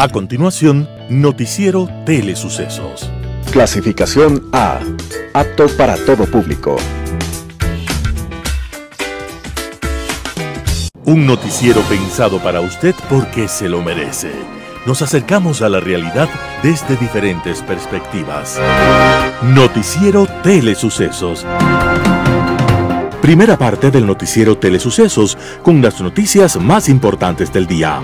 A continuación, Noticiero Telesucesos. Clasificación A. Apto para todo público. Un noticiero pensado para usted porque se lo merece. Nos acercamos a la realidad desde diferentes perspectivas. Noticiero Telesucesos. Primera parte del noticiero Telesucesos con las noticias más importantes del día.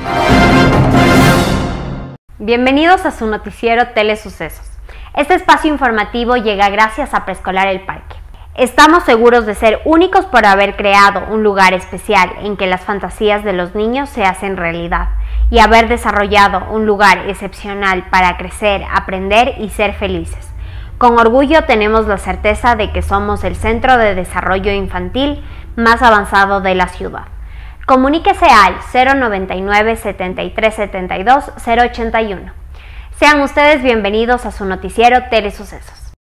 Bienvenidos a su noticiero Telesucesos. Este espacio informativo llega gracias a Preescolar El Parque. Estamos seguros de ser únicos por haber creado un lugar especial en que las fantasías de los niños se hacen realidad y haber desarrollado un lugar excepcional para crecer, aprender y ser felices. Con orgullo tenemos la certeza de que somos el centro de desarrollo infantil más avanzado de la ciudad. Comuníquese al 099 7372 081. Sean ustedes bienvenidos a su noticiero Telesucesos.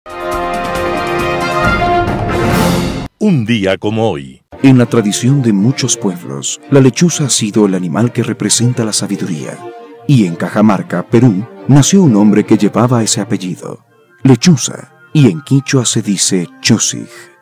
Un día como hoy. En la tradición de muchos pueblos, la lechuza ha sido el animal que representa la sabiduría. Y en Cajamarca, Perú, nació un hombre que llevaba ese apellido, lechuza, y en quichua se dice chusig.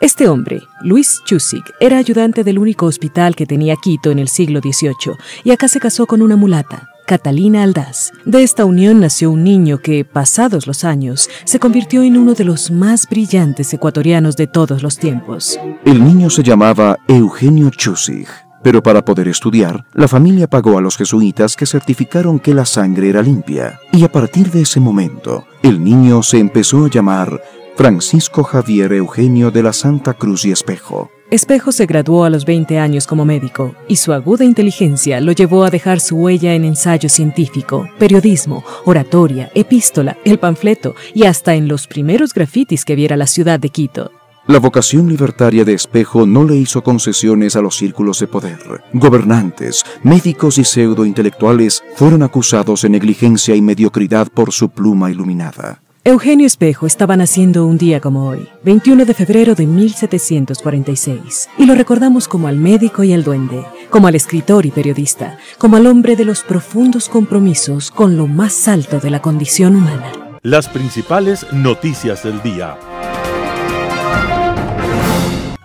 Este hombre, Luis Chusig, era ayudante del único hospital que tenía Quito en el siglo XVIII y acá se casó con una mulata, Catalina Aldaz. De esta unión nació un niño que, pasados los años, se convirtió en uno de los más brillantes ecuatorianos de todos los tiempos. El niño se llamaba Eugenio Chusig, pero para poder estudiar, la familia pagó a los jesuitas que certificaron que la sangre era limpia, y a partir de ese momento, el niño se empezó a llamar Francisco Javier Eugenio de la Santa Cruz y Espejo. Espejo se graduó a los 20 años como médico y su aguda inteligencia lo llevó a dejar su huella en ensayo científico, periodismo, oratoria, epístola, el panfleto y hasta en los primeros grafitis que viera la ciudad de Quito. La vocación libertaria de Espejo no le hizo concesiones a los círculos de poder. Gobernantes, médicos y pseudointelectuales fueron acusados de negligencia y mediocridad por su pluma iluminada. Eugenio Espejo estaba naciendo un día como hoy, 21 de febrero de 1746, y lo recordamos como al médico y al duende, como al escritor y periodista, como al hombre de los profundos compromisos con lo más alto de la condición humana. Las principales noticias del día.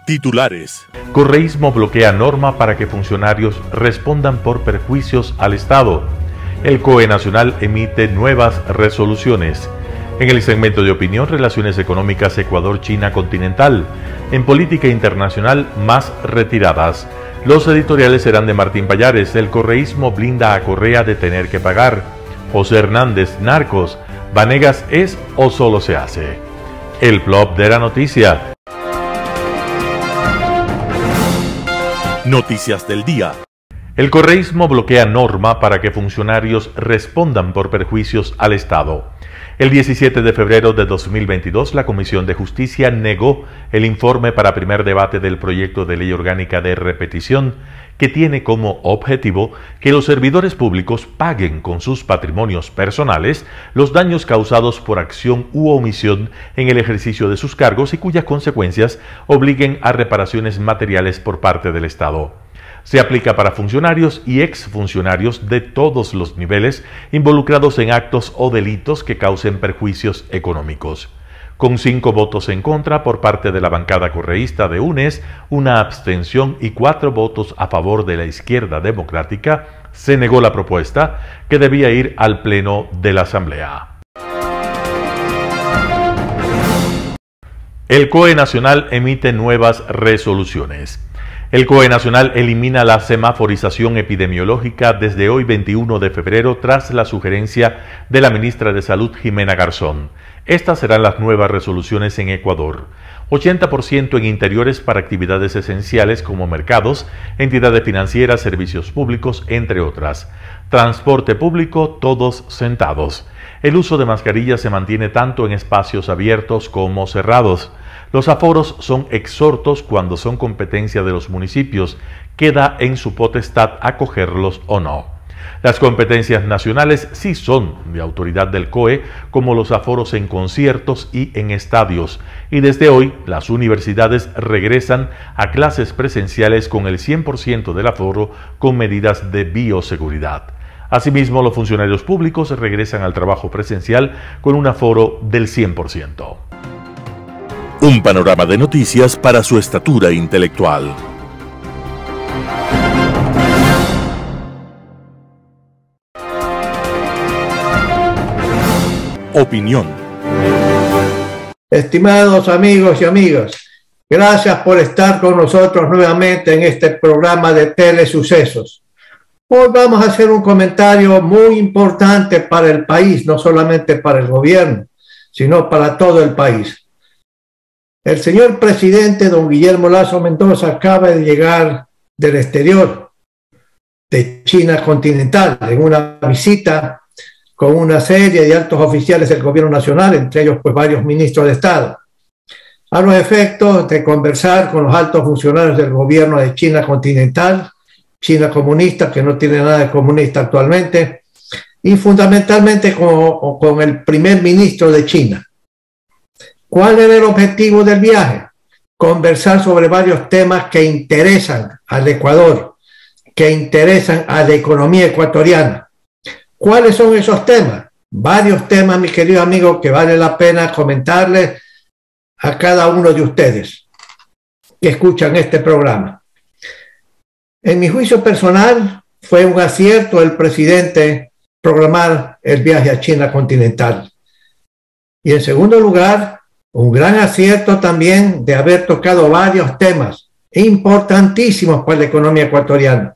Titulares. Correísmo bloquea norma para que funcionarios respondan por perjuicios al Estado. El COE Nacional emite nuevas resoluciones. En el segmento de opinión, Relaciones Económicas Ecuador-China continental. En política internacional, más retiradas. Los editoriales serán de Martín Payares. El correísmo blinda a Correa de tener que pagar. José Hernández, Narcos. Vanegas es o solo se hace. El plop de la noticia. Noticias del día. El correísmo bloquea norma para que funcionarios respondan por perjuicios al Estado. El 17 de febrero de 2022, la Comisión de Justicia negó el informe para primer debate del proyecto de ley orgánica de repetición, que tiene como objetivo que los servidores públicos paguen con sus patrimonios personales los daños causados por acción u omisión en el ejercicio de sus cargos y cuyas consecuencias obliguen a reparaciones materiales por parte del Estado. Se aplica para funcionarios y exfuncionarios de todos los niveles involucrados en actos o delitos que causen perjuicios económicos. Con cinco votos en contra por parte de la bancada correísta de UNES, una abstención y cuatro votos a favor de la izquierda democrática, se negó la propuesta que debía ir al Pleno de la Asamblea. El COE Nacional emite nuevas resoluciones. El COE Nacional elimina la semaforización epidemiológica desde hoy 21 de febrero tras la sugerencia de la ministra de Salud Jimena Garzón. Estas serán las nuevas resoluciones en Ecuador. 80% en interiores para actividades esenciales como mercados, entidades financieras, servicios públicos, entre otras. Transporte público, todos sentados. El uso de mascarillas se mantiene tanto en espacios abiertos como cerrados. Los aforos son exhortos cuando son competencia de los municipios. Queda en su potestad acogerlos o no. Las competencias nacionales sí son de autoridad del COE, como los aforos en conciertos y en estadios, y desde hoy las universidades regresan a clases presenciales con el 100% del aforo con medidas de bioseguridad. Asimismo, los funcionarios públicos regresan al trabajo presencial con un aforo del 100%. Un panorama de noticias para su estatura intelectual. Opinión. Estimados amigos y amigas, gracias por estar con nosotros nuevamente en este programa de Telesucesos. Hoy vamos a hacer un comentario muy importante para el país, no solamente para el gobierno, sino para todo el país. El señor presidente, don Guillermo Lazo Mendoza, acaba de llegar del exterior, de China continental, en una visita con una serie de altos oficiales del gobierno nacional, entre ellos pues varios ministros de Estado, a los efectos de conversar con los altos funcionarios del gobierno de China continental, China comunista, que no tiene nada de comunista actualmente, y fundamentalmente con, con el primer ministro de China. ¿Cuál era el objetivo del viaje? Conversar sobre varios temas que interesan al Ecuador, que interesan a la economía ecuatoriana ¿Cuáles son esos temas? Varios temas, mis queridos amigos, que vale la pena comentarles a cada uno de ustedes que escuchan este programa. En mi juicio personal, fue un acierto el presidente programar el viaje a China continental. Y en segundo lugar, un gran acierto también de haber tocado varios temas importantísimos para la economía ecuatoriana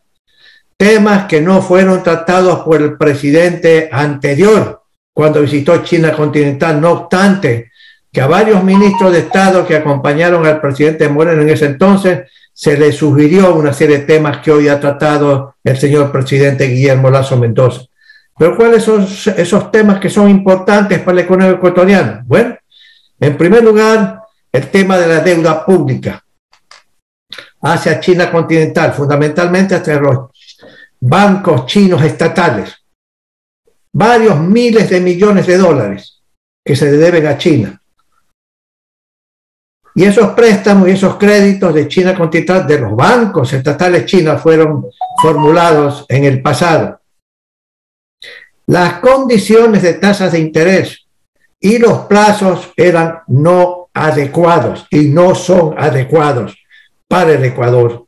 temas que no fueron tratados por el presidente anterior cuando visitó China continental. No obstante, que a varios ministros de Estado que acompañaron al presidente Moreno en ese entonces se le sugirió una serie de temas que hoy ha tratado el señor presidente Guillermo Lazo Mendoza. Pero ¿cuáles son esos temas que son importantes para la economía ecuatoriana? Bueno, en primer lugar, el tema de la deuda pública hacia China continental, fundamentalmente hacia los bancos chinos estatales, varios miles de millones de dólares que se deben a China. Y esos préstamos y esos créditos de China continental, de los bancos estatales chinos, fueron formulados en el pasado. Las condiciones de tasas de interés y los plazos eran no adecuados y no son adecuados para el Ecuador.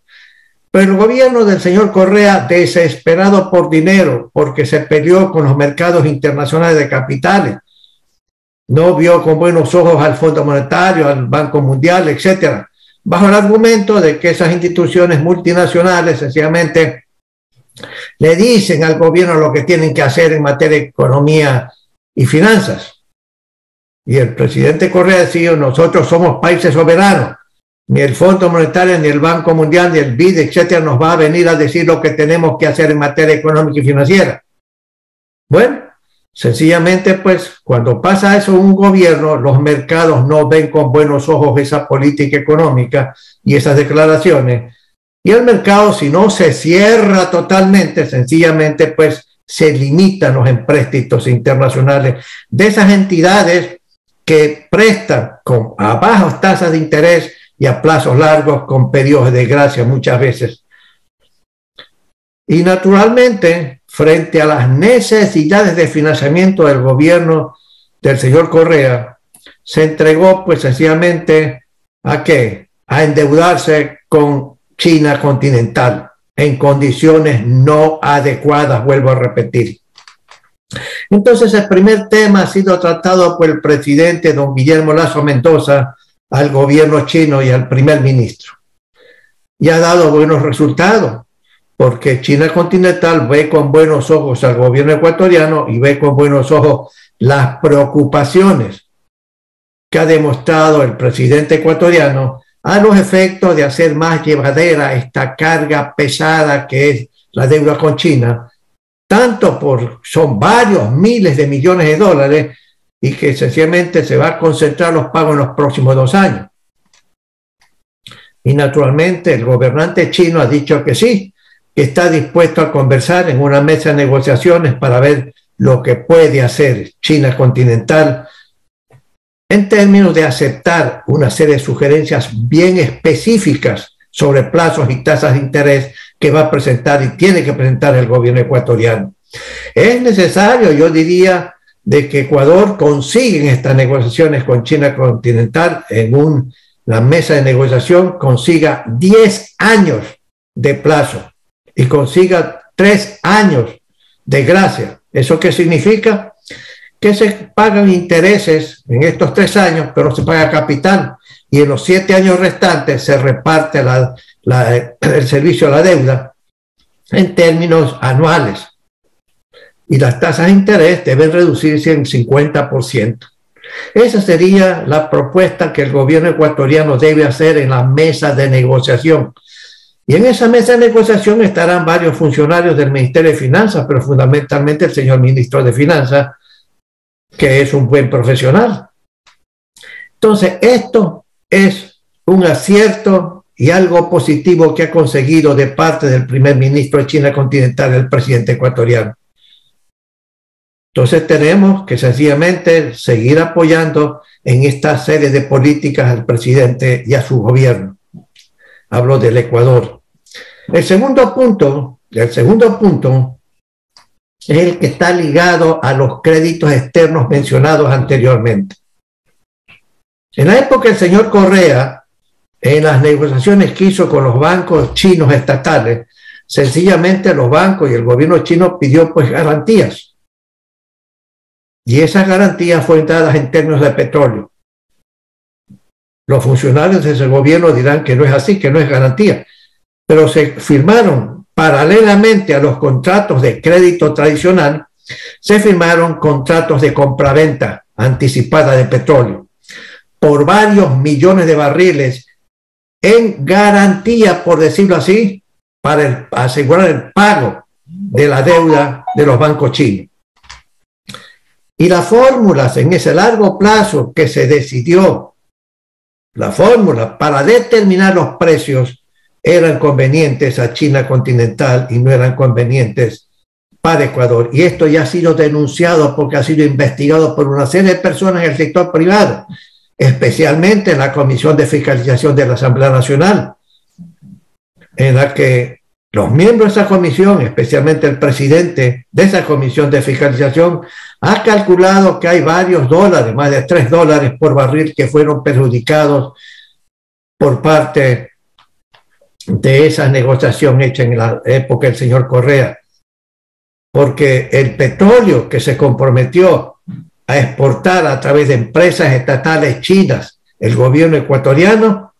Pero el gobierno del señor Correa, desesperado por dinero, porque se peleó con los mercados internacionales de capitales, no vio con buenos ojos al Fondo Monetario, al Banco Mundial, etcétera, bajo el argumento de que esas instituciones multinacionales sencillamente le dicen al gobierno lo que tienen que hacer en materia de economía y finanzas. Y el presidente Correa decía, nosotros somos países soberanos, ni el Fondo Monetario, ni el Banco Mundial, ni el BID, etcétera, nos va a venir a decir lo que tenemos que hacer en materia económica y financiera. Bueno, sencillamente, pues, cuando pasa eso un gobierno, los mercados no ven con buenos ojos esa política económica y esas declaraciones. Y el mercado, si no se cierra totalmente, sencillamente, pues, se limitan los empréstitos internacionales de esas entidades que prestan con a bajas tasas de interés y a plazos largos con periodos de gracia muchas veces. Y naturalmente, frente a las necesidades de financiamiento del gobierno del señor Correa, se entregó pues sencillamente a qué? A endeudarse con China continental en condiciones no adecuadas, vuelvo a repetir. Entonces el primer tema ha sido tratado por el presidente don Guillermo Lazo Mendoza al gobierno chino y al primer ministro. Y ha dado buenos resultados, porque China continental ve con buenos ojos al gobierno ecuatoriano y ve con buenos ojos las preocupaciones que ha demostrado el presidente ecuatoriano a los efectos de hacer más llevadera esta carga pesada que es la deuda con China, tanto por, son varios miles de millones de dólares y que sencillamente se va a concentrar los pagos en los próximos dos años. Y naturalmente el gobernante chino ha dicho que sí, que está dispuesto a conversar en una mesa de negociaciones para ver lo que puede hacer China continental en términos de aceptar una serie de sugerencias bien específicas sobre plazos y tasas de interés que va a presentar y tiene que presentar el gobierno ecuatoriano. Es necesario, yo diría, de que Ecuador consiga en estas negociaciones con China continental, en un, la mesa de negociación, consiga 10 años de plazo y consiga 3 años de gracia. ¿Eso qué significa? Que se pagan intereses en estos tres años, pero se paga capital y en los siete años restantes se reparte el servicio a la deuda en términos anuales y las tasas de interés deben reducirse en 50%. Esa sería la propuesta que el gobierno ecuatoriano debe hacer en la mesa de negociación. Y en esa mesa de negociación estarán varios funcionarios del Ministerio de Finanzas, pero fundamentalmente el señor ministro de Finanzas, que es un buen profesional. Entonces, esto es un acierto y algo positivo que ha conseguido de parte del primer ministro de China continental, el presidente ecuatoriano. Entonces tenemos que sencillamente seguir apoyando en esta serie de políticas al presidente y a su gobierno. Hablo del Ecuador. El segundo punto, el segundo punto es el que está ligado a los créditos externos mencionados anteriormente. En la época del señor Correa, en las negociaciones que hizo con los bancos chinos estatales, sencillamente los bancos y el gobierno chino pidió pues garantías y esas garantías fueron dadas en términos de petróleo. Los funcionarios de ese gobierno dirán que no es así, que no es garantía, pero se firmaron paralelamente a los contratos de crédito tradicional, se firmaron contratos de compraventa anticipada de petróleo por varios millones de barriles en garantía, por decirlo así, para asegurar el pago de la deuda de los bancos chinos. Y las fórmulas en ese largo plazo que se decidió, la fórmula para determinar los precios eran convenientes a China continental y no eran convenientes para Ecuador. Y esto ya ha sido denunciado porque ha sido investigado por una serie de personas en el sector privado, especialmente en la Comisión de Fiscalización de la Asamblea Nacional, en la que los miembros de esa comisión, especialmente el presidente de esa comisión de fiscalización, ha calculado que hay varios dólares, más de tres dólares por barril que fueron perjudicados por parte de esa negociación hecha en la época del señor Correa. Porque el petróleo que se comprometió a exportar a través de empresas estatales chinas, el gobierno ecuatoriano,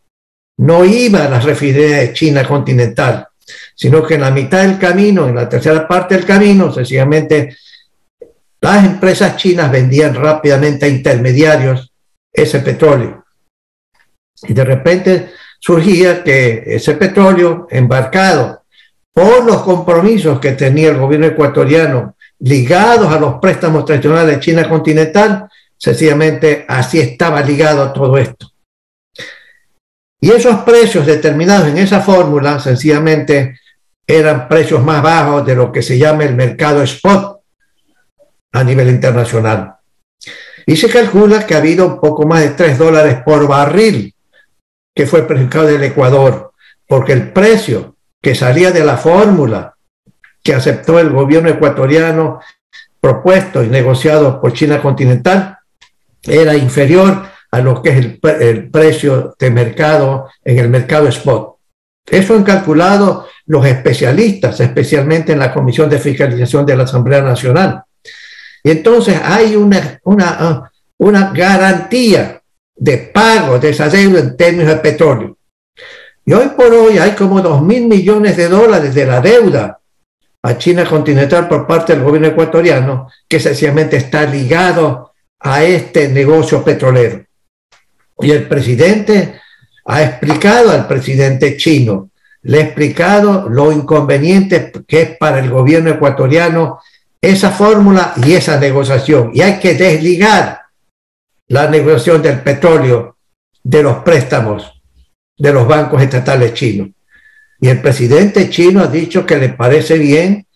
no iba a las refinerías de China continental, sino que en la mitad del camino, en la tercera parte del camino, sencillamente las empresas chinas vendían rápidamente a intermediarios ese petróleo. Y de repente surgía que ese petróleo embarcado por los compromisos que tenía el gobierno ecuatoriano ligados a los préstamos tradicionales de China continental, sencillamente así estaba ligado todo esto. Y esos precios determinados en esa fórmula, sencillamente, eran precios más bajos de lo que se llama el mercado spot a nivel internacional. Y se calcula que ha habido un poco más de 3 dólares por barril que fue presentado del Ecuador, porque el precio que salía de la fórmula que aceptó el gobierno ecuatoriano propuesto y negociado por China continental era inferior a lo que es el, precio de mercado en el mercado spot. Eso han calculado los especialistas, especialmente en la Comisión de Fiscalización de la Asamblea Nacional. Y entonces hay una, una, ah, una garantía de pago de esa deuda en términos de petróleo. Y hoy por hoy hay como dos mil millones de dólares de la deuda a China continental por parte del gobierno ecuatoriano que sencillamente está ligado a este negocio petrolero. Y el presidente ha explicado al presidente chino, le ha explicado lo inconveniente que es para el gobierno ecuatoriano esa fórmula y esa negociación. Y hay que desligar la negociación del petróleo de los préstamos de los bancos estatales chinos. Y el presidente chino ha dicho que le parece bien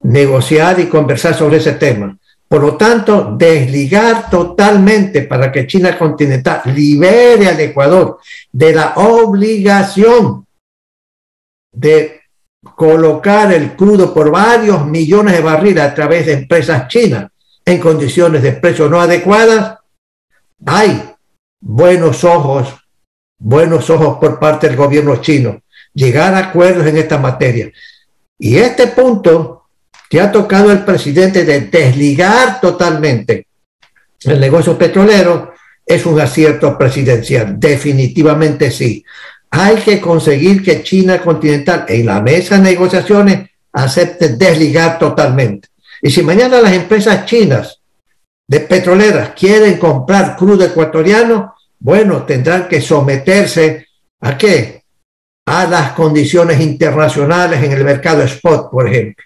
negociar y conversar sobre ese tema. Por lo tanto, desligar totalmente para que China continental libere al Ecuador de la obligación de colocar el crudo por varios millones de barriles a través de empresas chinas en condiciones de precio no adecuadas, hay buenos ojos, buenos ojos por parte del gobierno chino, llegar a acuerdos en esta materia. Y este punto que ha tocado el presidente de desligar totalmente el negocio petrolero es un acierto presidencial, definitivamente sí. Hay que conseguir que China continental en la mesa de negociaciones acepte desligar totalmente. Y si mañana las empresas chinas de petroleras quieren comprar crudo ecuatoriano, bueno, tendrán que someterse a qué? A las condiciones internacionales en el mercado spot, por ejemplo.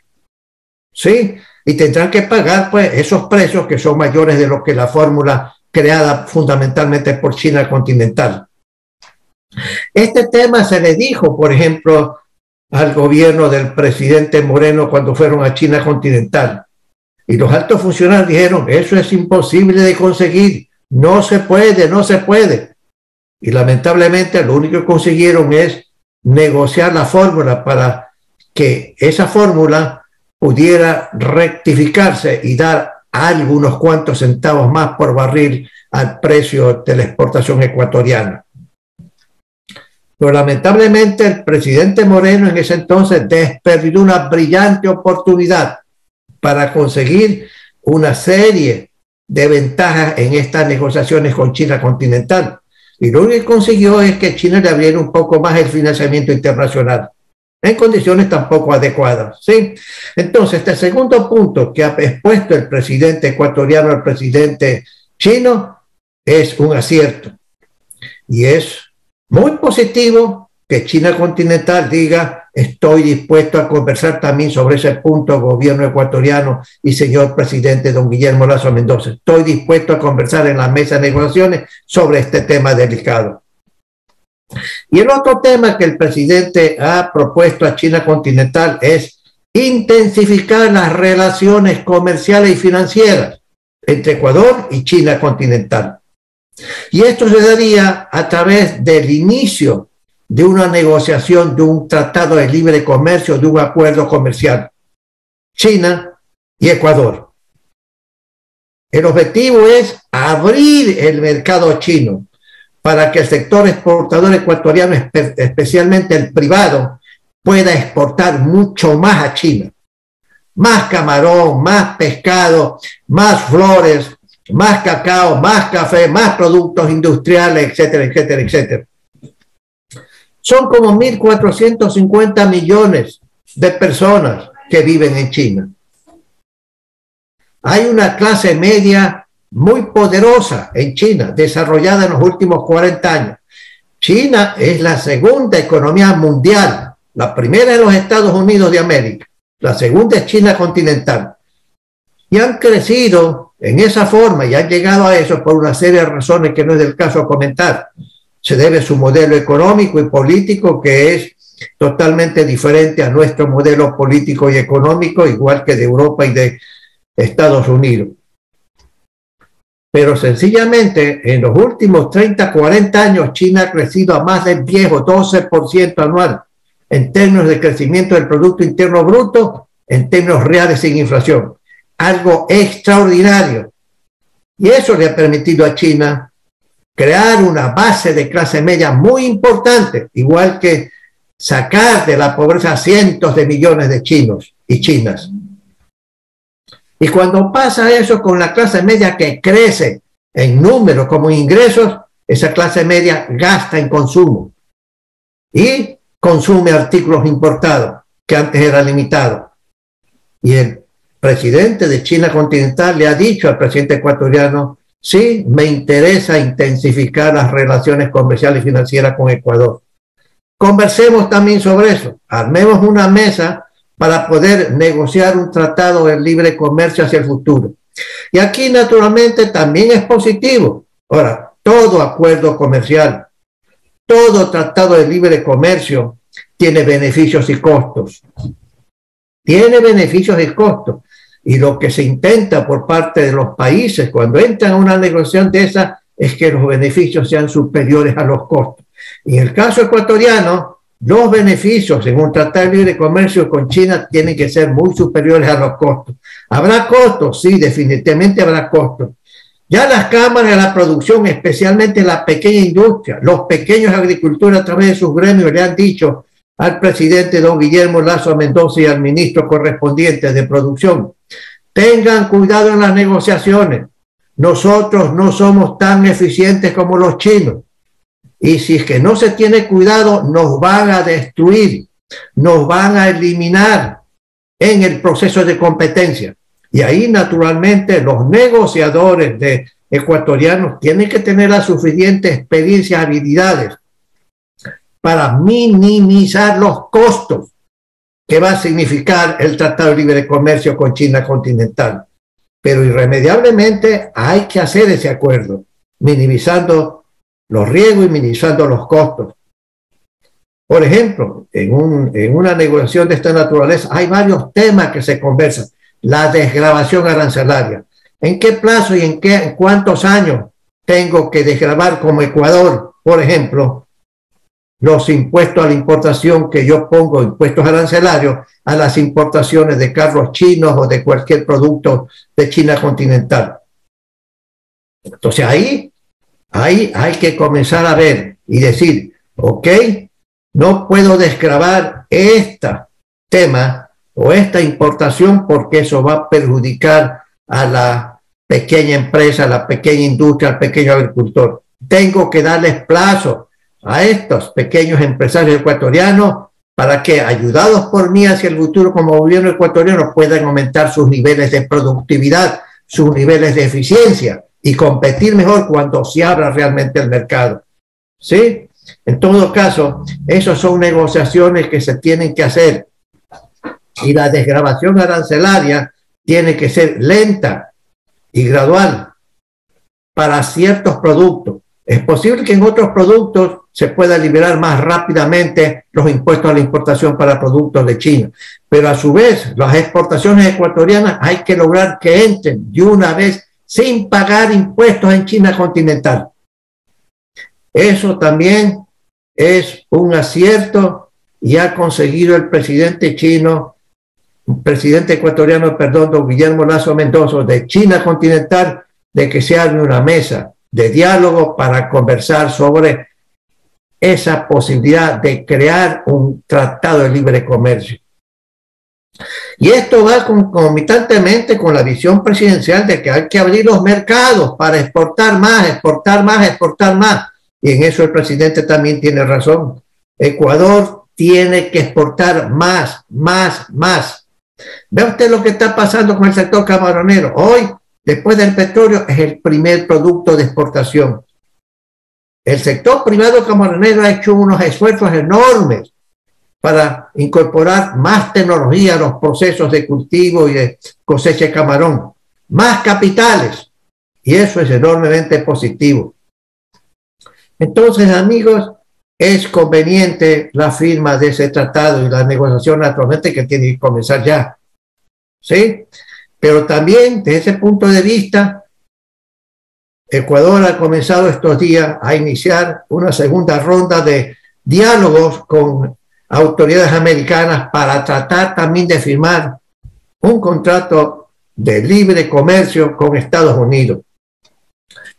¿Sí? Y tendrán que pagar pues esos precios que son mayores de lo que la fórmula creada fundamentalmente por China continental. Este tema se le dijo, por ejemplo, al gobierno del presidente Moreno cuando fueron a China continental. Y los altos funcionarios dijeron, eso es imposible de conseguir, no se puede, no se puede. Y lamentablemente lo único que consiguieron es negociar la fórmula para que esa fórmula pudiera rectificarse y dar algunos cuantos centavos más por barril al precio de la exportación ecuatoriana. Pero lamentablemente el presidente Moreno en ese entonces desperdició una brillante oportunidad para conseguir una serie de ventajas en estas negociaciones con China continental. Y lo único que consiguió es que China le abriera un poco más el financiamiento internacional en condiciones tampoco adecuadas. ¿sí? Entonces, este segundo punto que ha expuesto el presidente ecuatoriano al presidente chino es un acierto. Y es muy positivo que China continental diga, estoy dispuesto a conversar también sobre ese punto, gobierno ecuatoriano y señor presidente don Guillermo Lazo Mendoza. Estoy dispuesto a conversar en la mesa de negociaciones sobre este tema delicado. Y el otro tema que el presidente ha propuesto a China continental es intensificar las relaciones comerciales y financieras entre Ecuador y China continental. Y esto se daría a través del inicio de una negociación de un tratado de libre comercio, de un acuerdo comercial. China y Ecuador. El objetivo es abrir el mercado chino para que el sector exportador ecuatoriano, especialmente el privado, pueda exportar mucho más a China. Más camarón, más pescado, más flores, más cacao, más café, más productos industriales, etcétera, etcétera, etcétera. Son como 1.450 millones de personas que viven en China. Hay una clase media muy poderosa en China, desarrollada en los últimos 40 años. China es la segunda economía mundial. La primera es los Estados Unidos de América. La segunda es China continental. Y han crecido en esa forma y han llegado a eso por una serie de razones que no es del caso comentar. Se debe a su modelo económico y político que es totalmente diferente a nuestro modelo político y económico, igual que de Europa y de Estados Unidos pero sencillamente en los últimos 30, 40 años China ha crecido a más del 10 o 12% anual en términos de crecimiento del Producto Interno Bruto, en términos reales sin inflación. Algo extraordinario. Y eso le ha permitido a China crear una base de clase media muy importante, igual que sacar de la pobreza a cientos de millones de chinos y chinas. Y cuando pasa eso con la clase media que crece en número como ingresos, esa clase media gasta en consumo y consume artículos importados que antes era limitado. Y el presidente de China continental le ha dicho al presidente ecuatoriano, sí, me interesa intensificar las relaciones comerciales y financieras con Ecuador. Conversemos también sobre eso, armemos una mesa para poder negociar un tratado de libre comercio hacia el futuro. Y aquí naturalmente también es positivo. Ahora, todo acuerdo comercial, todo tratado de libre comercio tiene beneficios y costos. Tiene beneficios y costos. Y lo que se intenta por parte de los países cuando entran a una negociación de esa es que los beneficios sean superiores a los costos. Y en el caso ecuatoriano, los beneficios en un tratado de libre comercio con China tienen que ser muy superiores a los costos. ¿Habrá costos? Sí, definitivamente habrá costos. Ya las cámaras de la producción, especialmente la pequeña industria, los pequeños agricultores a través de sus gremios le han dicho al presidente don Guillermo Lazo Mendoza y al ministro correspondiente de producción, tengan cuidado en las negociaciones. Nosotros no somos tan eficientes como los chinos. Y si es que no se tiene cuidado, nos van a destruir, nos van a eliminar en el proceso de competencia. Y ahí, naturalmente, los negociadores de ecuatorianos tienen que tener la suficiente experiencia habilidades para minimizar los costos que va a significar el Tratado de Libre Comercio con China continental. Pero irremediablemente hay que hacer ese acuerdo, minimizando los riesgos y minimizando los costos. Por ejemplo, en, un, en una negociación de esta naturaleza hay varios temas que se conversan. La desgrabación arancelaria. ¿En qué plazo y en, qué, cuántos años tengo que desgrabar como Ecuador, por ejemplo, los impuestos a la importación que yo pongo, impuestos arancelarios, a las importaciones de carros chinos o de cualquier producto de China continental? Entonces ahí Ahí hay que comenzar a ver y decir, ok, no puedo desgravar este tema o esta importación porque eso va a perjudicar a la pequeña empresa, a la pequeña industria, al pequeño agricultor. Tengo que darles plazo a estos pequeños empresarios ecuatorianos para que, ayudados por mí hacia el futuro como gobierno ecuatoriano, puedan aumentar sus niveles de productividad, sus niveles de eficiencia y competir mejor cuando se abra realmente el mercado. ¿Sí? En todo caso, esas son negociaciones que se tienen que hacer y la desgrabación arancelaria tiene que ser lenta y gradual para ciertos productos. Es posible que en otros productos se pueda liberar más rápidamente los impuestos a la importación para productos de China, pero a su vez las exportaciones ecuatorianas hay que lograr que entren de una vez sin pagar impuestos en China continental. Eso también es un acierto y ha conseguido el presidente chino, presidente ecuatoriano, perdón, don Guillermo Lazo Mendoza, de China continental, de que se arme una mesa de diálogo para conversar sobre esa posibilidad de crear un tratado de libre comercio. Y esto va concomitantemente con la visión presidencial de que hay que abrir los mercados para exportar más, exportar más, exportar más. Y en eso el presidente también tiene razón. Ecuador tiene que exportar más, más, más. Ve usted lo que está pasando con el sector camaronero. Hoy, después del petróleo, es el primer producto de exportación. El sector privado camaronero ha hecho unos esfuerzos enormes para incorporar más tecnología a los procesos de cultivo y de cosecha de camarón, más capitales, y eso es enormemente positivo. Entonces, amigos, es conveniente la firma de ese tratado y la negociación naturalmente que tiene que comenzar ya. ¿Sí? Pero también, desde ese punto de vista, Ecuador ha comenzado estos días a iniciar una segunda ronda de diálogos con autoridades americanas para tratar también de firmar un contrato de libre comercio con Estados Unidos.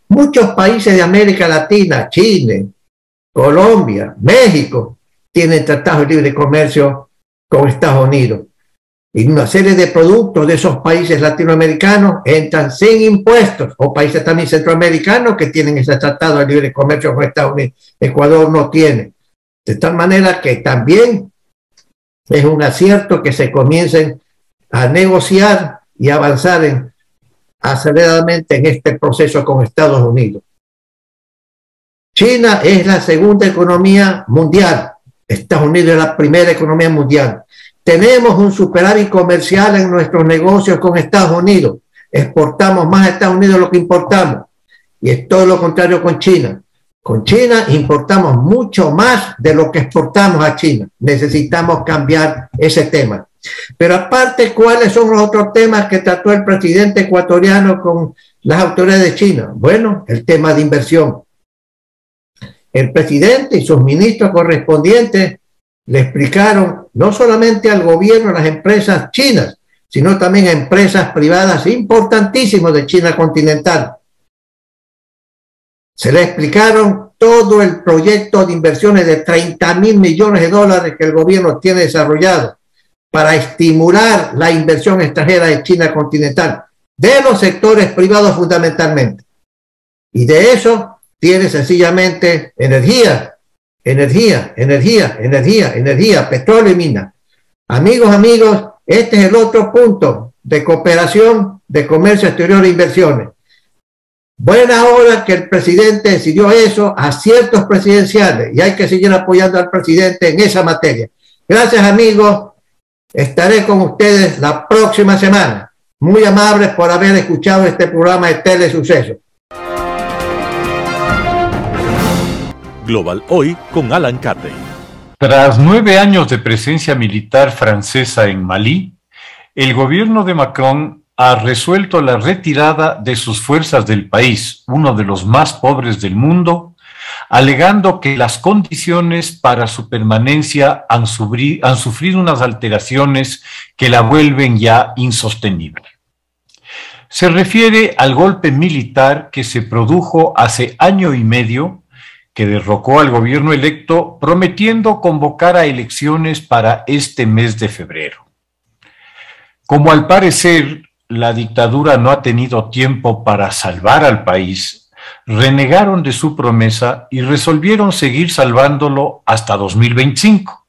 Muchos países de América Latina, Chile, Colombia, México, tienen tratados de libre comercio con Estados Unidos. Y una serie de productos de esos países latinoamericanos entran sin impuestos, o países también centroamericanos que tienen ese tratado de libre comercio con Estados Unidos. Ecuador no tiene. De tal manera que también es un acierto que se comiencen a negociar y avanzar en, aceleradamente en este proceso con Estados Unidos. China es la segunda economía mundial. Estados Unidos es la primera economía mundial. Tenemos un superávit comercial en nuestros negocios con Estados Unidos. Exportamos más a Estados Unidos de lo que importamos. Y es todo lo contrario con China. Con China importamos mucho más de lo que exportamos a China. Necesitamos cambiar ese tema. Pero aparte, ¿cuáles son los otros temas que trató el presidente ecuatoriano con las autoridades de China? Bueno, el tema de inversión. El presidente y sus ministros correspondientes le explicaron no solamente al gobierno, las empresas chinas, sino también a empresas privadas importantísimas de China continental. Se le explicaron todo el proyecto de inversiones de 30 mil millones de dólares que el gobierno tiene desarrollado para estimular la inversión extranjera de China continental, de los sectores privados fundamentalmente. Y de eso tiene sencillamente energía, energía, energía, energía, energía, petróleo y mina. Amigos, amigos, este es el otro punto de cooperación de comercio exterior e inversiones. Buena hora que el presidente decidió eso a ciertos presidenciales y hay que seguir apoyando al presidente en esa materia. Gracias amigos, estaré con ustedes la próxima semana. Muy amables por haber escuchado este programa de Telesuceso. Global Hoy con Alan Carney. Tras nueve años de presencia militar francesa en Malí, el gobierno de Macron ha resuelto la retirada de sus fuerzas del país, uno de los más pobres del mundo, alegando que las condiciones para su permanencia han sufrido unas alteraciones que la vuelven ya insostenible. Se refiere al golpe militar que se produjo hace año y medio que derrocó al gobierno electo prometiendo convocar a elecciones para este mes de febrero. Como al parecer la dictadura no ha tenido tiempo para salvar al país, renegaron de su promesa y resolvieron seguir salvándolo hasta 2025.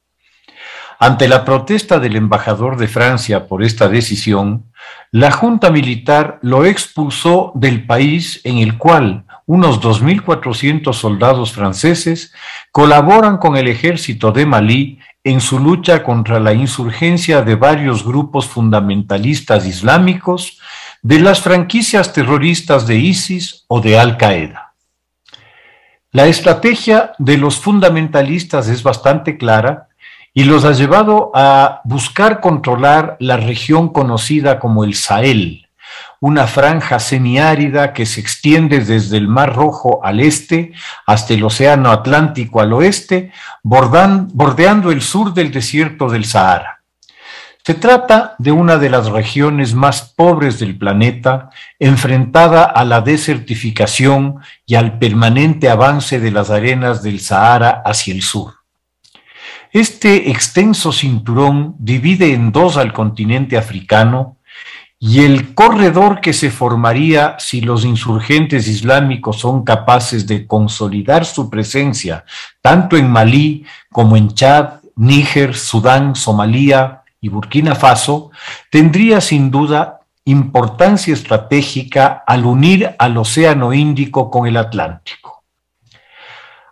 Ante la protesta del embajador de Francia por esta decisión, la Junta Militar lo expulsó del país en el cual unos 2.400 soldados franceses colaboran con el ejército de Malí en su lucha contra la insurgencia de varios grupos fundamentalistas islámicos de las franquicias terroristas de ISIS o de Al-Qaeda. La estrategia de los fundamentalistas es bastante clara y los ha llevado a buscar controlar la región conocida como el Sahel, una franja semiárida que se extiende desde el Mar Rojo al este hasta el Océano Atlántico al oeste, bordeando el sur del desierto del Sahara. Se trata de una de las regiones más pobres del planeta, enfrentada a la desertificación y al permanente avance de las arenas del Sahara hacia el sur. Este extenso cinturón divide en dos al continente africano y el corredor que se formaría si los insurgentes islámicos son capaces de consolidar su presencia tanto en Malí como en Chad, Níger, Sudán, Somalia y Burkina Faso, tendría sin duda importancia estratégica al unir al Océano Índico con el Atlántico.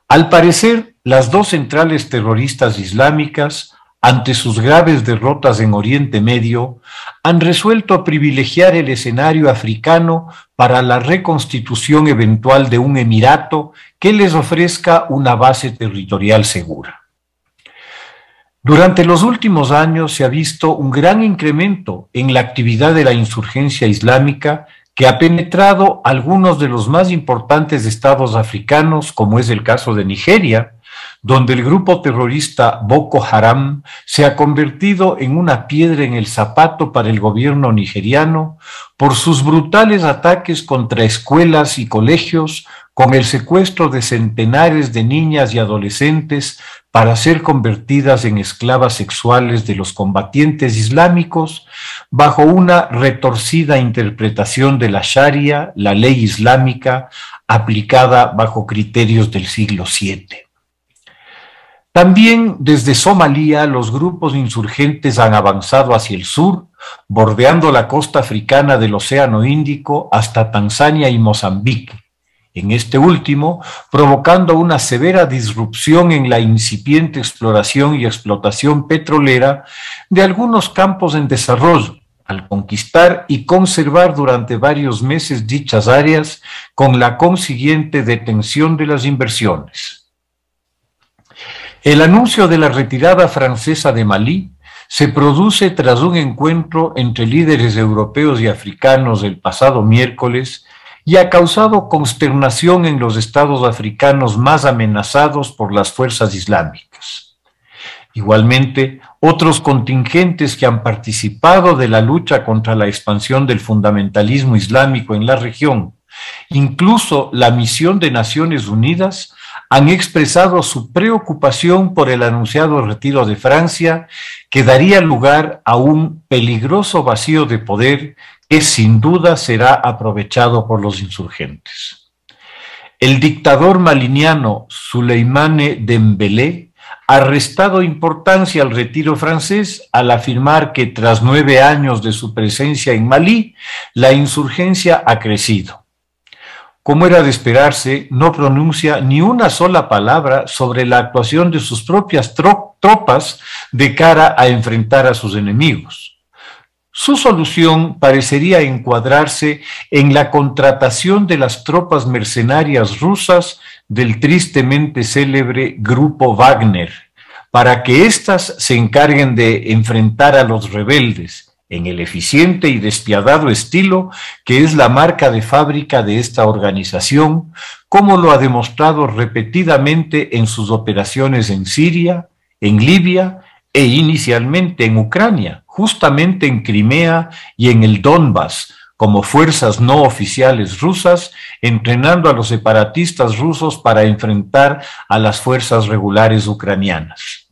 Al parecer, las dos centrales terroristas islámicas, ante sus graves derrotas en Oriente Medio, han resuelto privilegiar el escenario africano para la reconstitución eventual de un emirato que les ofrezca una base territorial segura. Durante los últimos años se ha visto un gran incremento en la actividad de la insurgencia islámica que ha penetrado algunos de los más importantes estados africanos, como es el caso de Nigeria, donde el grupo terrorista Boko Haram se ha convertido en una piedra en el zapato para el gobierno nigeriano por sus brutales ataques contra escuelas y colegios, con el secuestro de centenares de niñas y adolescentes para ser convertidas en esclavas sexuales de los combatientes islámicos, bajo una retorcida interpretación de la Sharia, la ley islámica, aplicada bajo criterios del siglo VII. También desde Somalia los grupos insurgentes han avanzado hacia el sur, bordeando la costa africana del Océano Índico hasta Tanzania y Mozambique. En este último, provocando una severa disrupción en la incipiente exploración y explotación petrolera de algunos campos en desarrollo, al conquistar y conservar durante varios meses dichas áreas con la consiguiente detención de las inversiones. El anuncio de la retirada francesa de Malí se produce tras un encuentro entre líderes europeos y africanos el pasado miércoles y ha causado consternación en los estados africanos más amenazados por las fuerzas islámicas. Igualmente, otros contingentes que han participado de la lucha contra la expansión del fundamentalismo islámico en la región, incluso la misión de Naciones Unidas, han expresado su preocupación por el anunciado retiro de Francia, que daría lugar a un peligroso vacío de poder que sin duda será aprovechado por los insurgentes. El dictador maliniano Suleimane Dembélé ha restado importancia al retiro francés al afirmar que tras nueve años de su presencia en Malí, la insurgencia ha crecido. Como era de esperarse, no pronuncia ni una sola palabra sobre la actuación de sus propias tropas de cara a enfrentar a sus enemigos. Su solución parecería encuadrarse en la contratación de las tropas mercenarias rusas del tristemente célebre Grupo Wagner, para que éstas se encarguen de enfrentar a los rebeldes en el eficiente y despiadado estilo que es la marca de fábrica de esta organización, como lo ha demostrado repetidamente en sus operaciones en Siria, en Libia e inicialmente en Ucrania, justamente en Crimea y en el Donbass, como fuerzas no oficiales rusas, entrenando a los separatistas rusos para enfrentar a las fuerzas regulares ucranianas.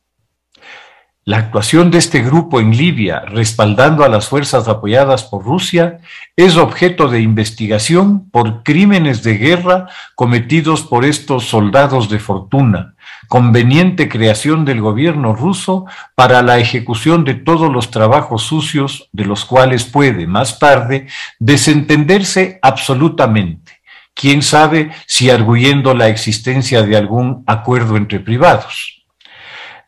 La actuación de este grupo en Libia, respaldando a las fuerzas apoyadas por Rusia, es objeto de investigación por crímenes de guerra cometidos por estos soldados de fortuna, conveniente creación del gobierno ruso para la ejecución de todos los trabajos sucios de los cuales puede más tarde desentenderse absolutamente. Quién sabe si arguyendo la existencia de algún acuerdo entre privados.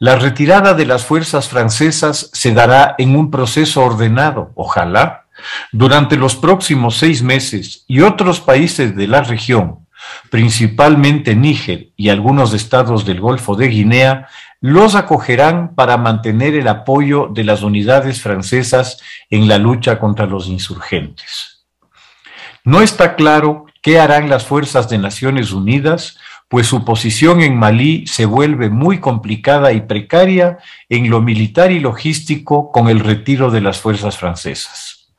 La retirada de las fuerzas francesas se dará en un proceso ordenado, ojalá, durante los próximos seis meses y otros países de la región, principalmente Níger y algunos estados del Golfo de Guinea, los acogerán para mantener el apoyo de las unidades francesas en la lucha contra los insurgentes. No está claro qué harán las fuerzas de Naciones Unidas pues su posición en Malí se vuelve muy complicada y precaria en lo militar y logístico con el retiro de las fuerzas francesas.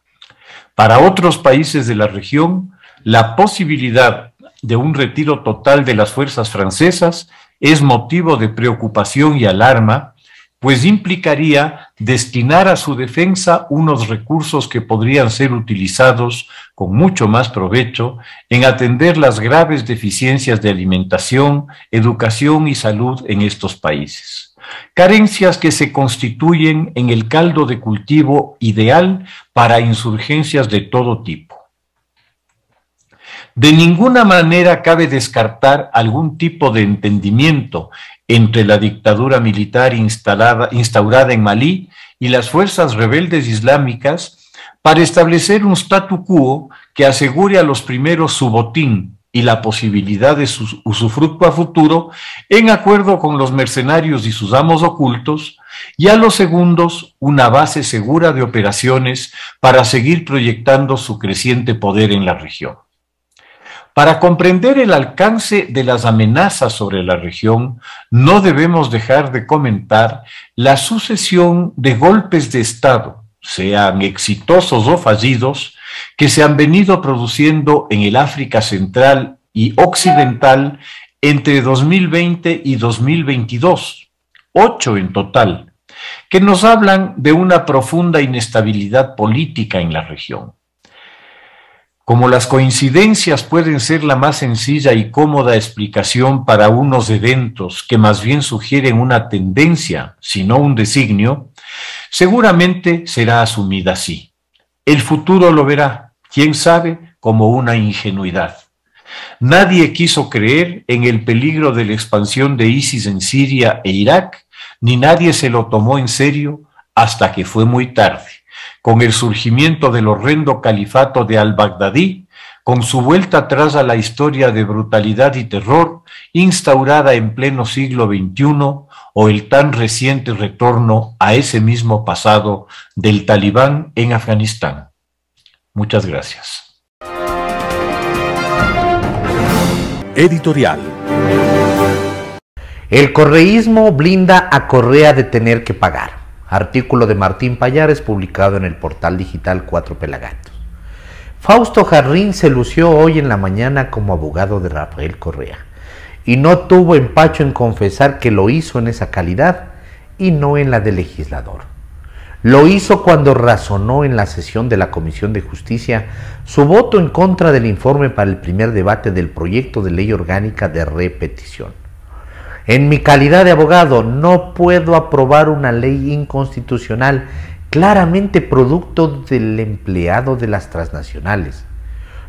Para otros países de la región, la posibilidad de un retiro total de las fuerzas francesas es motivo de preocupación y alarma, pues implicaría destinar a su defensa unos recursos que podrían ser utilizados con mucho más provecho en atender las graves deficiencias de alimentación, educación y salud en estos países. Carencias que se constituyen en el caldo de cultivo ideal para insurgencias de todo tipo. De ninguna manera cabe descartar algún tipo de entendimiento entre la dictadura militar instalada, instaurada en Malí y las fuerzas rebeldes islámicas para establecer un statu quo que asegure a los primeros su botín y la posibilidad de su usufructo a futuro en acuerdo con los mercenarios y sus amos ocultos, y a los segundos una base segura de operaciones para seguir proyectando su creciente poder en la región. Para comprender el alcance de las amenazas sobre la región, no debemos dejar de comentar la sucesión de golpes de Estado, sean exitosos o fallidos, que se han venido produciendo en el África Central y Occidental entre 2020 y 2022, ocho en total, que nos hablan de una profunda inestabilidad política en la región. Como las coincidencias pueden ser la más sencilla y cómoda explicación para unos eventos que más bien sugieren una tendencia, sino un designio, seguramente será asumida así. El futuro lo verá, quién sabe, como una ingenuidad. Nadie quiso creer en el peligro de la expansión de ISIS en Siria e Irak, ni nadie se lo tomó en serio hasta que fue muy tarde con el surgimiento del horrendo califato de al-Baghdadí, con su vuelta atrás a la historia de brutalidad y terror instaurada en pleno siglo XXI o el tan reciente retorno a ese mismo pasado del talibán en Afganistán. Muchas gracias. Editorial. El correísmo blinda a Correa de tener que pagar. Artículo de Martín Payares publicado en el portal digital Cuatro Pelagatos. Fausto Jarrín se lució hoy en la mañana como abogado de Rafael Correa y no tuvo empacho en confesar que lo hizo en esa calidad y no en la de legislador. Lo hizo cuando razonó en la sesión de la Comisión de Justicia su voto en contra del informe para el primer debate del proyecto de ley orgánica de repetición. En mi calidad de abogado no puedo aprobar una ley inconstitucional claramente producto del empleado de las transnacionales.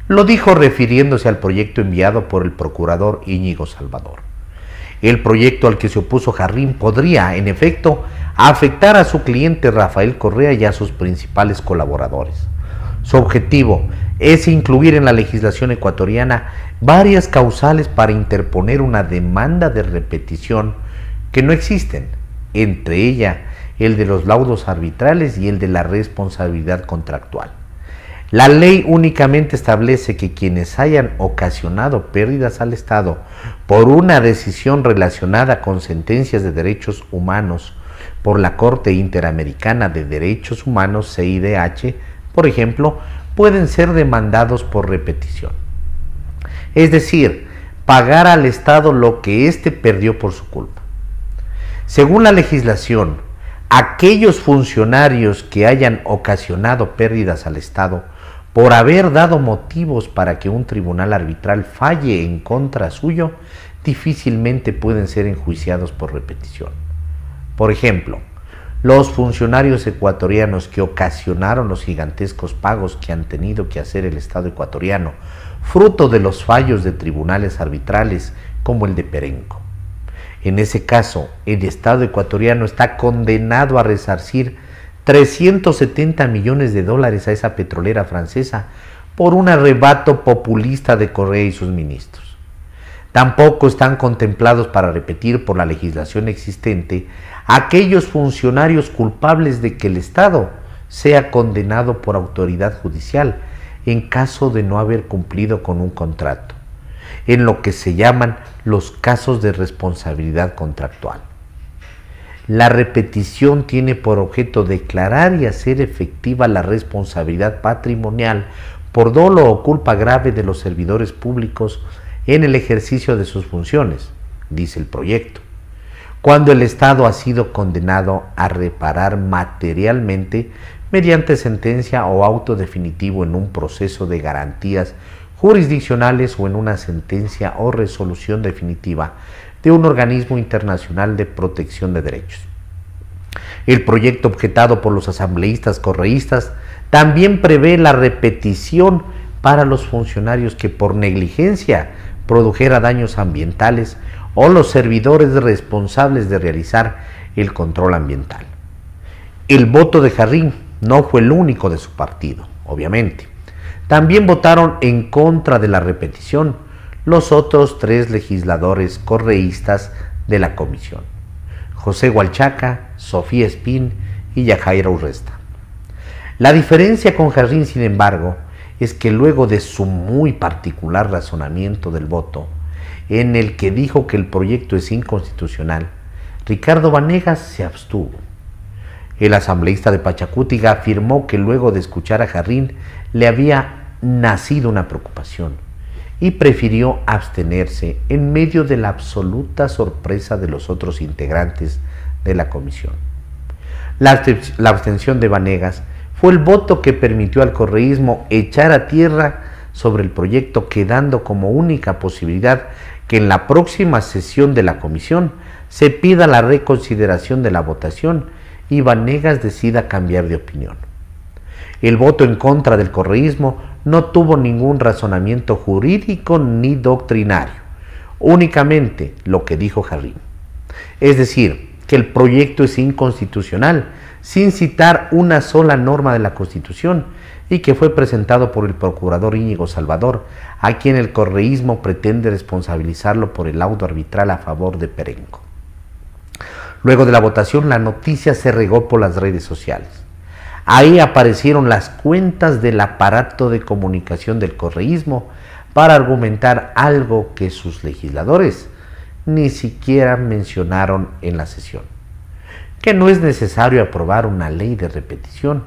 Lo dijo refiriéndose al proyecto enviado por el procurador Íñigo Salvador. El proyecto al que se opuso Jarrín podría, en efecto, afectar a su cliente Rafael Correa y a sus principales colaboradores. Su objetivo es incluir en la legislación ecuatoriana varias causales para interponer una demanda de repetición que no existen, entre ella el de los laudos arbitrales y el de la responsabilidad contractual. La ley únicamente establece que quienes hayan ocasionado pérdidas al Estado por una decisión relacionada con sentencias de derechos humanos por la Corte Interamericana de Derechos Humanos, CIDH, por ejemplo, pueden ser demandados por repetición. Es decir, pagar al Estado lo que éste perdió por su culpa. Según la legislación, aquellos funcionarios que hayan ocasionado pérdidas al Estado por haber dado motivos para que un tribunal arbitral falle en contra suyo, difícilmente pueden ser enjuiciados por repetición. Por ejemplo, los funcionarios ecuatorianos que ocasionaron los gigantescos pagos que han tenido que hacer el Estado ecuatoriano, fruto de los fallos de tribunales arbitrales como el de Perenco. En ese caso, el Estado ecuatoriano está condenado a resarcir 370 millones de dólares a esa petrolera francesa por un arrebato populista de Correa y sus ministros. Tampoco están contemplados para repetir por la legislación existente aquellos funcionarios culpables de que el Estado sea condenado por autoridad judicial en caso de no haber cumplido con un contrato, en lo que se llaman los casos de responsabilidad contractual. La repetición tiene por objeto declarar y hacer efectiva la responsabilidad patrimonial por dolo o culpa grave de los servidores públicos en el ejercicio de sus funciones, dice el proyecto cuando el Estado ha sido condenado a reparar materialmente mediante sentencia o auto definitivo en un proceso de garantías jurisdiccionales o en una sentencia o resolución definitiva de un organismo internacional de protección de derechos. El proyecto objetado por los asambleístas correístas también prevé la repetición para los funcionarios que por negligencia produjera daños ambientales o los servidores responsables de realizar el control ambiental. El voto de Jarrín no fue el único de su partido, obviamente. También votaron en contra de la repetición los otros tres legisladores correístas de la comisión, José Hualchaca, Sofía Espín y Yajaira Urresta. La diferencia con Jarrín, sin embargo, es que luego de su muy particular razonamiento del voto, en el que dijo que el proyecto es inconstitucional, Ricardo Vanegas se abstuvo. El asambleísta de Pachacútiga afirmó que luego de escuchar a Jarrín le había nacido una preocupación y prefirió abstenerse en medio de la absoluta sorpresa de los otros integrantes de la comisión. La, abstención de Vanegas fue el voto que permitió al correísmo echar a tierra sobre el proyecto, quedando como única posibilidad que en la próxima sesión de la comisión se pida la reconsideración de la votación y Vanegas decida cambiar de opinión. El voto en contra del correísmo no tuvo ningún razonamiento jurídico ni doctrinario, únicamente lo que dijo Jarrín. Es decir, que el proyecto es inconstitucional, sin citar una sola norma de la Constitución, y que fue presentado por el procurador Íñigo Salvador, a quien el correísmo pretende responsabilizarlo por el laudo arbitral a favor de Perenco. Luego de la votación, la noticia se regó por las redes sociales. Ahí aparecieron las cuentas del aparato de comunicación del correísmo para argumentar algo que sus legisladores ni siquiera mencionaron en la sesión. Que no es necesario aprobar una ley de repetición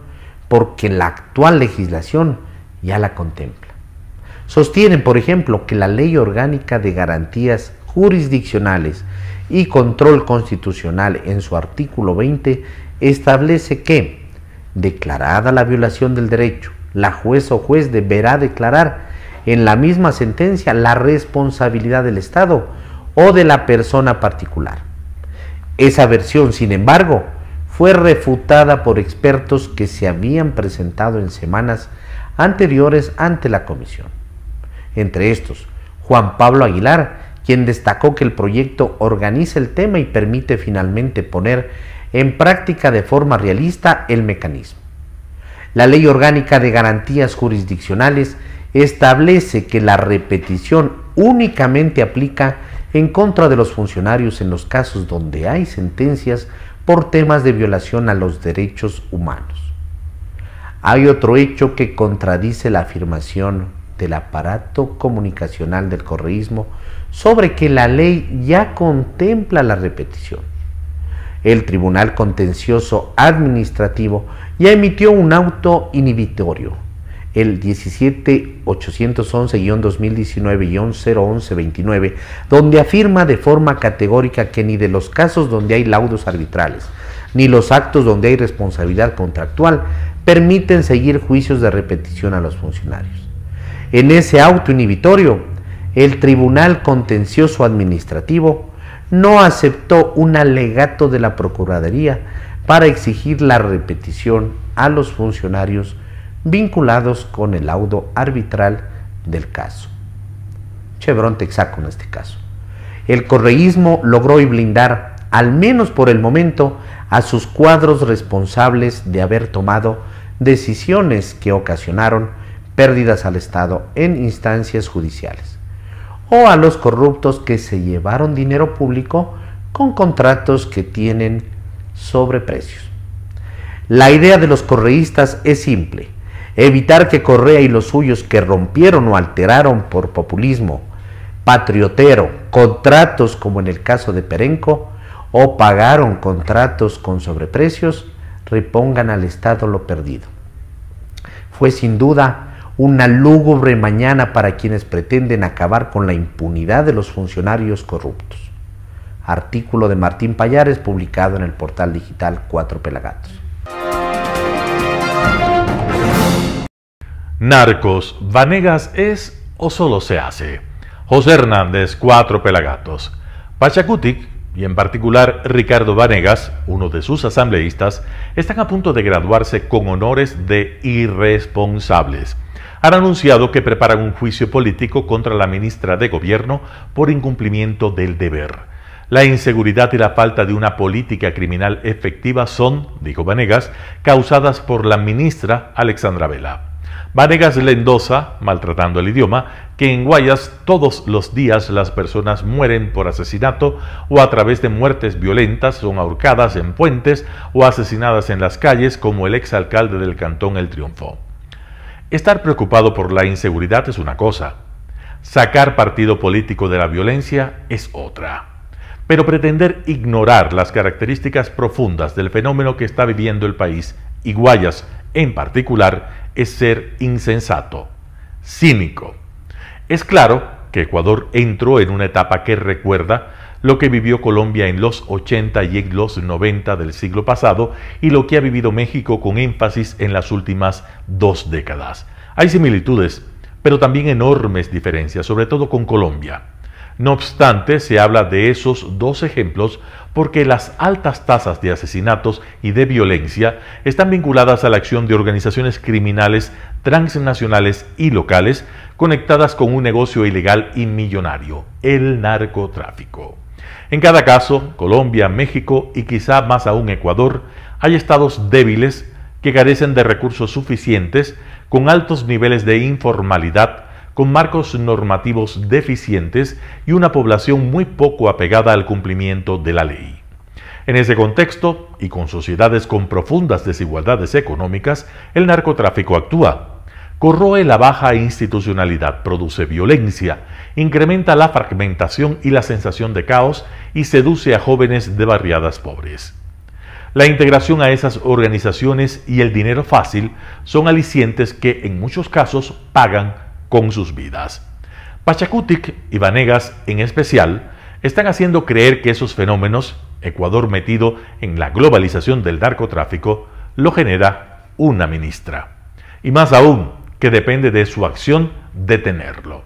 porque la actual legislación ya la contempla. Sostienen, por ejemplo, que la Ley Orgánica de Garantías Jurisdiccionales y Control Constitucional en su artículo 20 establece que, declarada la violación del derecho, la juez o juez deberá declarar en la misma sentencia la responsabilidad del Estado o de la persona particular. Esa versión, sin embargo, fue refutada por expertos que se habían presentado en semanas anteriores ante la comisión. Entre estos, Juan Pablo Aguilar, quien destacó que el proyecto organiza el tema y permite finalmente poner en práctica de forma realista el mecanismo. La Ley Orgánica de Garantías Jurisdiccionales establece que la repetición únicamente aplica en contra de los funcionarios en los casos donde hay sentencias por temas de violación a los derechos humanos. Hay otro hecho que contradice la afirmación del aparato comunicacional del correísmo sobre que la ley ya contempla la repetición. El Tribunal Contencioso Administrativo ya emitió un auto inhibitorio, el 17811-2019-01129, donde afirma de forma categórica que ni de los casos donde hay laudos arbitrales, ni los actos donde hay responsabilidad contractual, permiten seguir juicios de repetición a los funcionarios. En ese auto inhibitorio, el Tribunal Contencioso Administrativo no aceptó un alegato de la Procuraduría para exigir la repetición a los funcionarios vinculados con el laudo arbitral del caso. Chevron Texaco en este caso. El correísmo logró y blindar, al menos por el momento, a sus cuadros responsables de haber tomado decisiones que ocasionaron pérdidas al Estado en instancias judiciales, o a los corruptos que se llevaron dinero público con contratos que tienen sobreprecios. La idea de los correístas es simple, evitar que Correa y los suyos que rompieron o alteraron por populismo, patriotero, contratos como en el caso de Perenco, o pagaron contratos con sobreprecios, repongan al Estado lo perdido. Fue sin duda una lúgubre mañana para quienes pretenden acabar con la impunidad de los funcionarios corruptos. Artículo de Martín Payares publicado en el portal digital Cuatro Pelagatos. Narcos, ¿Vanegas es o solo se hace? José Hernández, Cuatro Pelagatos. Pachacutic y en particular Ricardo Vanegas, uno de sus asambleístas, están a punto de graduarse con honores de irresponsables. Han anunciado que preparan un juicio político contra la ministra de Gobierno por incumplimiento del deber. La inseguridad y la falta de una política criminal efectiva son, dijo Vanegas, causadas por la ministra Alexandra Vela. Vanegas le endosa, maltratando el idioma, que en Guayas todos los días las personas mueren por asesinato o a través de muertes violentas, son ahorcadas en puentes o asesinadas en las calles como el exalcalde del cantón El Triunfo. Estar preocupado por la inseguridad es una cosa, sacar partido político de la violencia es otra. Pero pretender ignorar las características profundas del fenómeno que está viviendo el país y Guayas en particular es ser insensato, cínico. Es claro que Ecuador entró en una etapa que recuerda lo que vivió Colombia en los 80 y en los 90 del siglo pasado y lo que ha vivido México con énfasis en las últimas dos décadas. Hay similitudes, pero también enormes diferencias, sobre todo con Colombia. No obstante, se habla de esos dos ejemplos porque las altas tasas de asesinatos y de violencia están vinculadas a la acción de organizaciones criminales transnacionales y locales conectadas con un negocio ilegal y millonario, el narcotráfico. En cada caso, Colombia, México y quizá más aún Ecuador, hay estados débiles que carecen de recursos suficientes, con altos niveles de informalidad, con marcos normativos deficientes y una población muy poco apegada al cumplimiento de la ley. En ese contexto, y con sociedades con profundas desigualdades económicas, el narcotráfico actúa. corroe la baja institucionalidad, produce violencia, incrementa la fragmentación y la sensación de caos y seduce a jóvenes de barriadas pobres. La integración a esas organizaciones y el dinero fácil son alicientes que en muchos casos pagan con sus vidas. Pachacutic y Vanegas en especial están haciendo creer que esos fenómenos, Ecuador metido en la globalización del narcotráfico, lo genera una ministra. Y más aún, que depende de su acción detenerlo.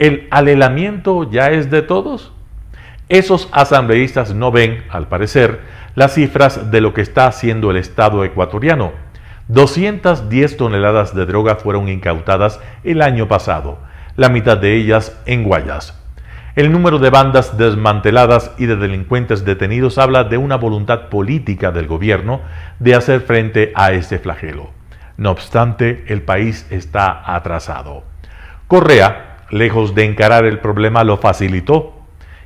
¿El alelamiento ya es de todos? Esos asambleístas no ven, al parecer, las cifras de lo que está haciendo el Estado ecuatoriano. 210 toneladas de droga fueron incautadas el año pasado, la mitad de ellas en Guayas. El número de bandas desmanteladas y de delincuentes detenidos habla de una voluntad política del gobierno de hacer frente a este flagelo. No obstante, el país está atrasado. Correa, lejos de encarar el problema, lo facilitó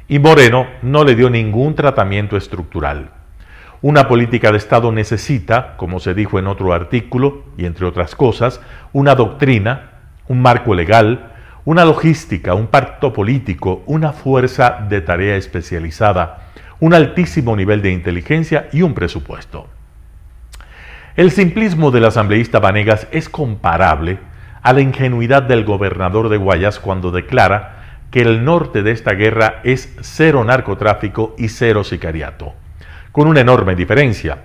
y Moreno no le dio ningún tratamiento estructural. Una política de Estado necesita, como se dijo en otro artículo, y entre otras cosas, una doctrina, un marco legal, una logística, un pacto político, una fuerza de tarea especializada, un altísimo nivel de inteligencia y un presupuesto. El simplismo del asambleísta Vanegas es comparable a la ingenuidad del gobernador de Guayas cuando declara que el norte de esta guerra es cero narcotráfico y cero sicariato, con una enorme diferencia.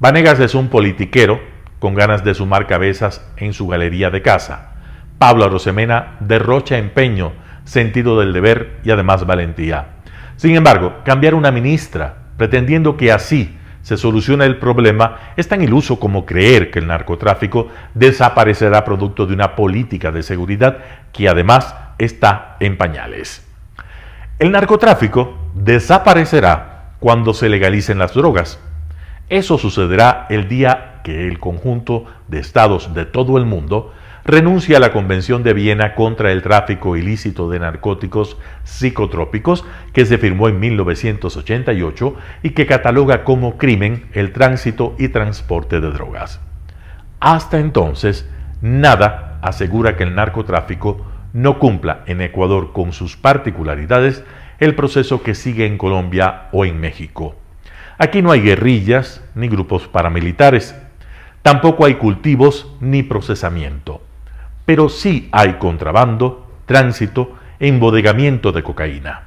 Vanegas es un politiquero con ganas de sumar cabezas en su galería de casa. Pablo Arosemena derrocha empeño, sentido del deber y además valentía. Sin embargo, cambiar una ministra, pretendiendo que así se soluciona el problema es tan iluso como creer que el narcotráfico desaparecerá producto de una política de seguridad que además está en pañales. El narcotráfico desaparecerá cuando se legalicen las drogas. Eso sucederá el día que el conjunto de estados de todo el mundo renuncia a la Convención de Viena contra el tráfico ilícito de narcóticos psicotrópicos que se firmó en 1988 y que cataloga como crimen el tránsito y transporte de drogas. Hasta entonces, nada asegura que el narcotráfico no cumpla en Ecuador con sus particularidades el proceso que sigue en Colombia o en México. Aquí no hay guerrillas ni grupos paramilitares, tampoco hay cultivos ni procesamiento pero sí hay contrabando, tránsito e embodegamiento de cocaína.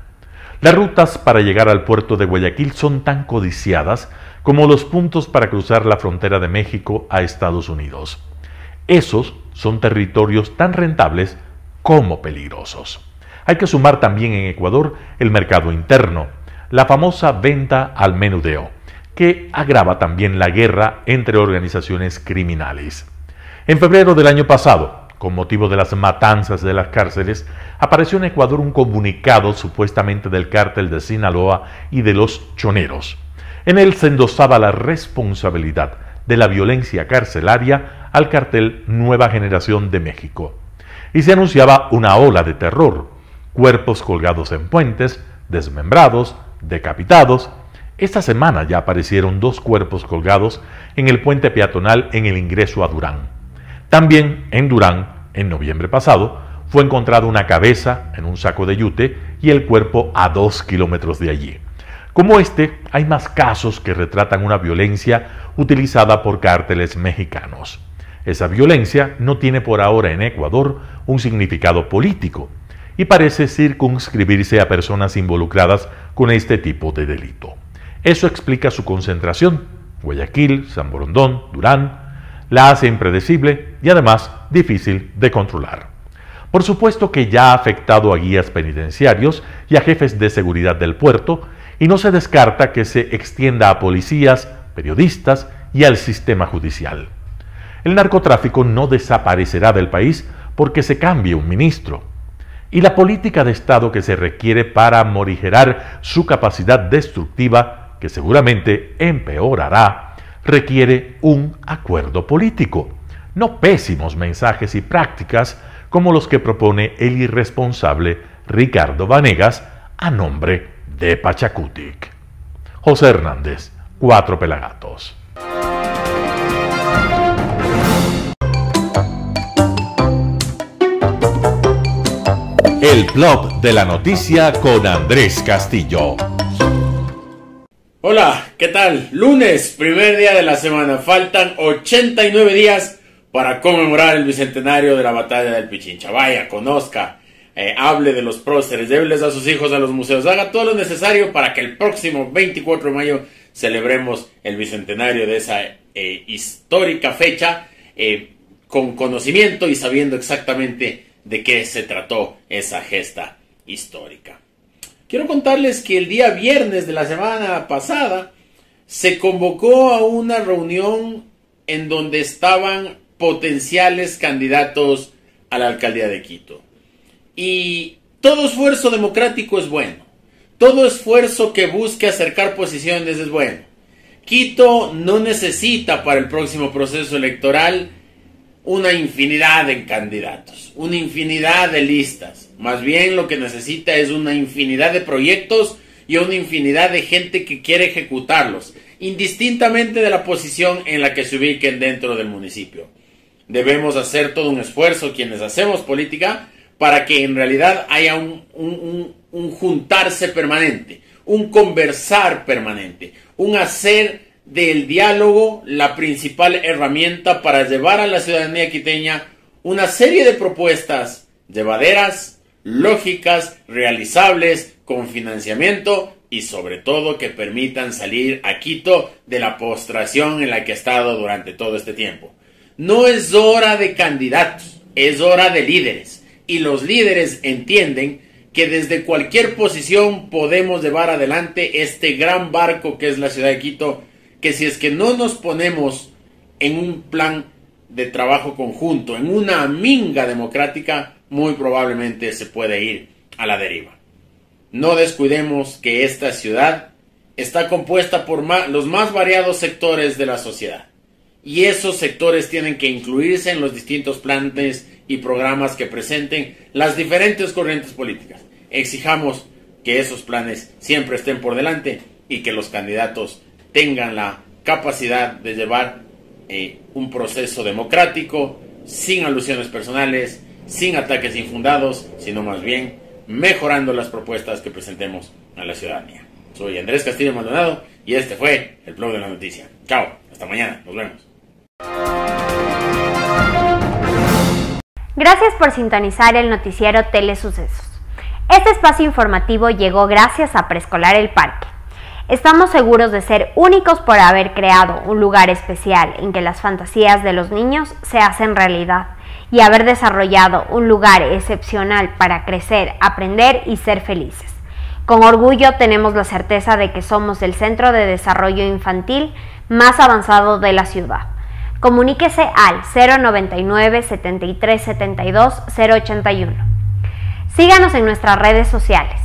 Las rutas para llegar al puerto de Guayaquil son tan codiciadas como los puntos para cruzar la frontera de México a Estados Unidos. Esos son territorios tan rentables como peligrosos. Hay que sumar también en Ecuador el mercado interno, la famosa venta al menudeo, que agrava también la guerra entre organizaciones criminales. En febrero del año pasado, con motivo de las matanzas de las cárceles, apareció en Ecuador un comunicado supuestamente del cártel de Sinaloa y de los choneros. En él se endosaba la responsabilidad de la violencia carcelaria al cartel Nueva Generación de México. Y se anunciaba una ola de terror, cuerpos colgados en puentes, desmembrados, decapitados. Esta semana ya aparecieron dos cuerpos colgados en el puente peatonal en el ingreso a Durán. También en Durán, en noviembre pasado, fue encontrada una cabeza en un saco de yute y el cuerpo a dos kilómetros de allí. Como este, hay más casos que retratan una violencia utilizada por cárteles mexicanos. Esa violencia no tiene por ahora en Ecuador un significado político y parece circunscribirse a personas involucradas con este tipo de delito. Eso explica su concentración. Guayaquil, San Borondón, Durán, la hace impredecible y además difícil de controlar. Por supuesto que ya ha afectado a guías penitenciarios y a jefes de seguridad del puerto y no se descarta que se extienda a policías, periodistas y al sistema judicial. El narcotráfico no desaparecerá del país porque se cambie un ministro. Y la política de Estado que se requiere para morigerar su capacidad destructiva, que seguramente empeorará, requiere un acuerdo político, no pésimos mensajes y prácticas como los que propone el irresponsable Ricardo Vanegas a nombre de Pachacutic. José Hernández, Cuatro Pelagatos. El blog de la noticia con Andrés Castillo. Hola, ¿qué tal? Lunes, primer día de la semana. Faltan 89 días para conmemorar el bicentenario de la batalla del Pichincha. Vaya, conozca, eh, hable de los próceres, débeles a sus hijos a los museos, haga todo lo necesario para que el próximo 24 de mayo celebremos el bicentenario de esa eh, histórica fecha eh, con conocimiento y sabiendo exactamente de qué se trató esa gesta histórica. Quiero contarles que el día viernes de la semana pasada se convocó a una reunión en donde estaban potenciales candidatos a la alcaldía de Quito. Y todo esfuerzo democrático es bueno. Todo esfuerzo que busque acercar posiciones es bueno. Quito no necesita para el próximo proceso electoral una infinidad de candidatos, una infinidad de listas. Más bien lo que necesita es una infinidad de proyectos y una infinidad de gente que quiere ejecutarlos, indistintamente de la posición en la que se ubiquen dentro del municipio. Debemos hacer todo un esfuerzo quienes hacemos política para que en realidad haya un, un juntarse permanente, un conversar permanente, un hacer del diálogo la principal herramienta para llevar a la ciudadanía quiteña una serie de propuestas llevaderas, lógicas, realizables, con financiamiento y sobre todo que permitan salir a Quito de la postración en la que ha estado durante todo este tiempo. No es hora de candidatos, es hora de líderes. Y los líderes entienden que desde cualquier posición podemos llevar adelante este gran barco que es la ciudad de Quito que si es que no nos ponemos en un plan de trabajo conjunto, en una minga democrática, muy probablemente se puede ir a la deriva. No descuidemos que esta ciudad está compuesta por los más variados sectores de la sociedad. Y esos sectores tienen que incluirse en los distintos planes y programas que presenten las diferentes corrientes políticas. Exijamos que esos planes siempre estén por delante y que los candidatos tengan la capacidad de llevar eh, un proceso democrático sin alusiones personales, sin ataques infundados, sino más bien mejorando las propuestas que presentemos a la ciudadanía. Soy Andrés Castillo Maldonado y este fue el blog de la noticia. Chao, hasta mañana, nos vemos. Gracias por sintonizar el noticiero Telesucesos. Este espacio informativo llegó gracias a Preescolar El Parque Estamos seguros de ser únicos por haber creado un lugar especial en que las fantasías de los niños se hacen realidad y haber desarrollado un lugar excepcional para crecer, aprender y ser felices. Con orgullo tenemos la certeza de que somos el centro de desarrollo infantil más avanzado de la ciudad. Comuníquese al 099 73 72 081. Síganos en nuestras redes sociales.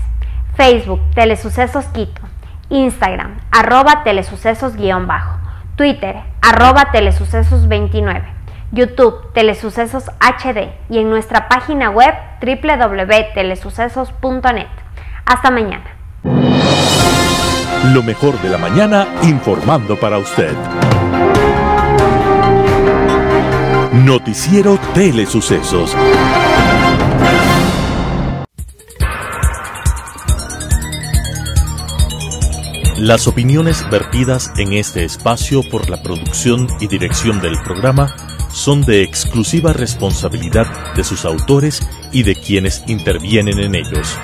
Facebook Telesucesos Quito Instagram, arroba telesucesos-bajo, Twitter, arroba telesucesos29, YouTube, Telesucesos HD y en nuestra página web www.telesucesos.net. Hasta mañana. Lo mejor de la mañana informando para usted. Noticiero Telesucesos. Las opiniones vertidas en este espacio por la producción y dirección del programa son de exclusiva responsabilidad de sus autores y de quienes intervienen en ellos.